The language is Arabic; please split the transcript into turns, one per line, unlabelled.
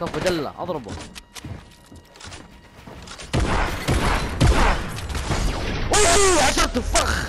كفو دله أضربه. وي عشرة فخ